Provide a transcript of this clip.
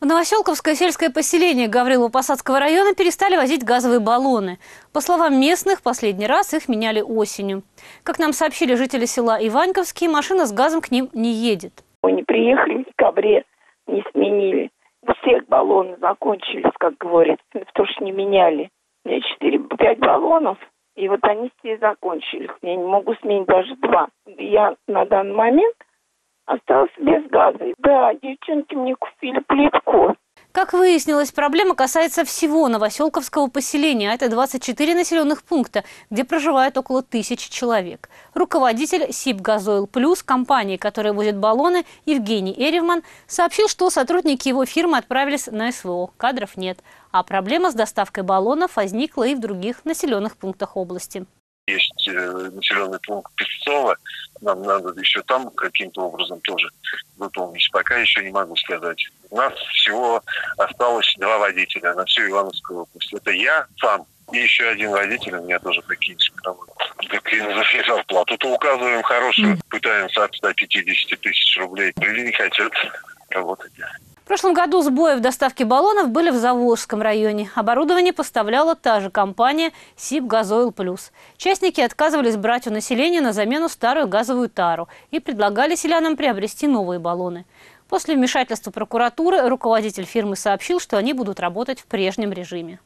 В Новоселковское сельское поселение Гаврилово-Посадского района перестали возить газовые баллоны. По словам местных, последний раз их меняли осенью. Как нам сообщили жители села Иваньковские, машина с газом к ним не едет. Не приехали в декабре, не сменили. У всех баллоны закончились, как говорится, потому что не меняли. У меня 4-5 баллонов, и вот они все закончились. Я не могу сменить даже два. Я на данный момент осталась без газа. Да, девчонки мне купили. Как выяснилось, проблема касается всего Новоселковского поселения. Это 24 населенных пункта, где проживает около тысячи человек. Руководитель СИП «Газойл Плюс» компании, которая возит баллоны, Евгений Эревман, сообщил, что сотрудники его фирмы отправились на СВО. Кадров нет. А проблема с доставкой баллонов возникла и в других населенных пунктах области есть э, населенный пункт Песцово, нам надо еще там каким-то образом тоже выполнить. Пока еще не могу сказать. У нас всего осталось два водителя на всю Ивановскую область. Это я сам и еще один водитель у меня тоже прикинется работает. Как за зарплату, то указываем хорошую, пытаемся от 150 тысяч рублей. Или не хотят прошлом году сбои в доставке баллонов были в Заволжском районе. Оборудование поставляла та же компания «Сиб Газойл Плюс». Частники отказывались брать у населения на замену старую газовую тару и предлагали селянам приобрести новые баллоны. После вмешательства прокуратуры руководитель фирмы сообщил, что они будут работать в прежнем режиме.